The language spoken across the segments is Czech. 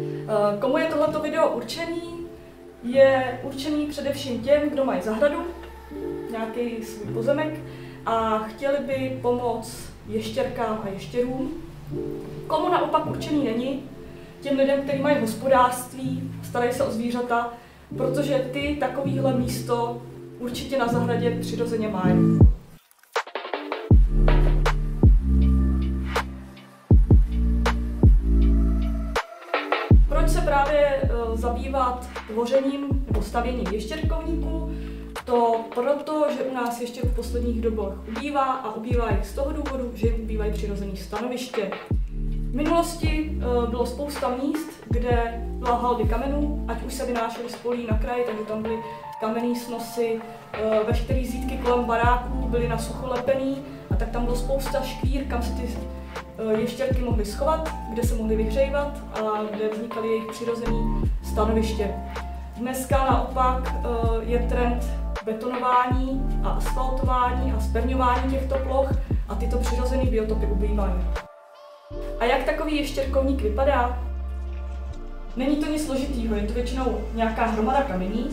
Eh, komu je tohleto video určený? Je určený především těm, kdo mají zahradu, nějaký svůj pozemek a chtěli by pomoct ještěrkám a ještěrům. Komu naopak určený není? Těm lidem, kteří mají hospodářství, starají se o zvířata, protože ty takovýhle místo určitě na zahradě přirozeně mají. Právě eh, zabývat tvořením nebo stavěním ještěrkovníků? To proto, že u nás ještě v posledních dobách ubývá a ubývá jich z toho důvodu, že jim ubývají přirozený stanoviště. V minulosti uh, bylo spousta míst, kde byla haldy kamenů, ať už se vynášely z polí na kraji, takže tam byly kamenné snosy, uh, veškeré zítky kolem baráků byly na sucho lepený a tak tam bylo spousta škvír, kam se ty ještěrky mohly schovat, kde se mohly vyhřejvat a kde vznikaly jejich přirozený stanoviště. Dneska naopak je trend betonování a asfaltování a sperňování těchto ploch a tyto přirozené biotopy ubývají. A jak takový ještěrkovník vypadá? Není to nic složitýho, je to většinou nějaká hromada kamení,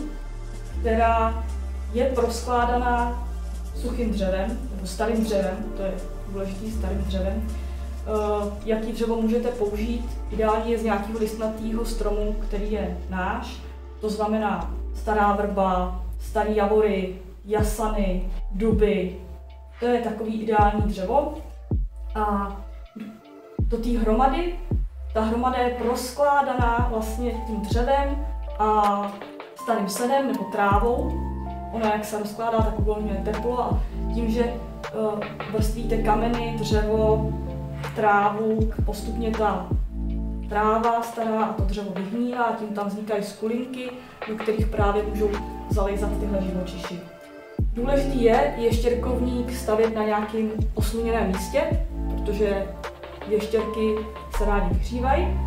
která je proskládaná suchým dřevem, nebo starým dřevem, to je důležitý, starým dřevem. Uh, jaký dřevo můžete použít? Ideálně je z nějakého listnatého stromu, který je náš, to znamená stará vrba, starý javory, jasany, duby. To je takový ideální dřevo. A do té hromady, ta hromada je proskládaná vlastně tím dřevem a starým sedem nebo trávou. Ona jak se rozkládá, tak uvolňuje teplo a tím, že uh, vrstvíte kameny, dřevo, trávu, postupně ta tráva stará a to dřevo vyhnívá tím tam vznikají skulinky, do kterých právě můžou zalejzat tyhle živočiši. Důležitý je ještěrkovník stavět na nějakém osluněném místě, protože ještěrky se rádi vyhřívají.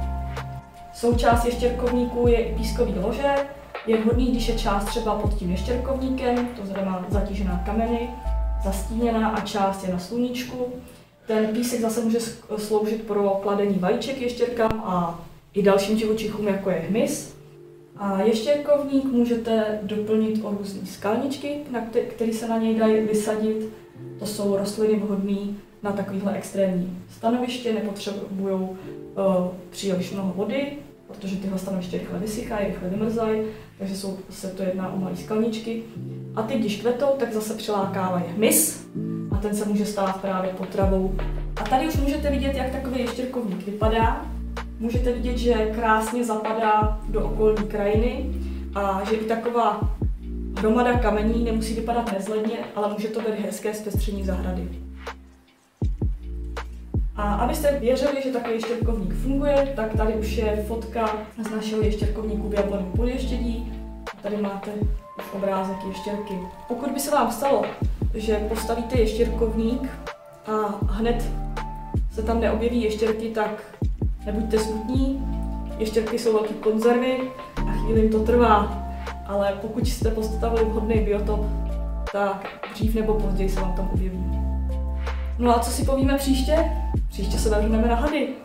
Součást ještěrkovníku je i pískový lože. Je vhodný, když je část třeba pod tím ještěrkovníkem, to znamená zatížená kameny, zastíněná a část je na sluníčku. Ten písek zase může sloužit pro kladení vajíček ještěrkám a i dalším živočichům, jako je hmyz. A ještěrkovník můžete doplnit o různé skalničky, na které se na něj dají vysadit. To jsou rostliny vhodné na takovéhle extrémní stanoviště, nepotřebují uh, příliš mnoho vody, protože tyhle stanoviště rychle vysychají, rychle vymrzají, takže jsou, se to jedná o malé skalničky. A ty, když kvetou, tak zase přilákávají hmyz ten se může stát právě potravou. A tady už můžete vidět, jak takový ještěrkovník vypadá. Můžete vidět, že krásně zapadá do okolní krajiny a že i taková hromada kamení nemusí vypadat nezledně, ale může to být hezké zpestření zahrady. A abyste věřili, že takový ještěrkovník funguje, tak tady už je fotka z našeho ještěrkovníku v jabloném podještědí. Tady máte obrázek ještěrky. Pokud by se vám stalo, že postavíte ještěrkovník a hned se tam neobjeví ještěrky, tak nebuďte smutní. Ještěrky jsou velké konzervy a chvíli jim to trvá, ale pokud jste postavili vhodný biotop, tak dřív nebo později se vám tam objeví. No a co si povíme příště? Příště se vrhneme na hady.